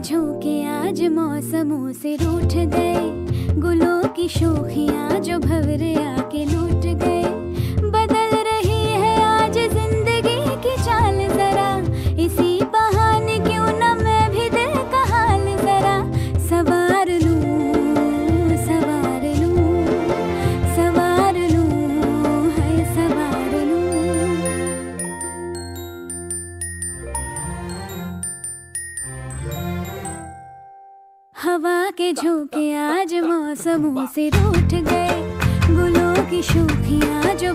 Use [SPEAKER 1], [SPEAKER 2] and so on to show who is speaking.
[SPEAKER 1] झोंके आज मौसमों से रूठ गए। गुलों की शोखियाँ जो भवरे आके लूट गए। हवा के झोंके आज मौसमों से रूठ गए। गुलों की शूखियाँ जो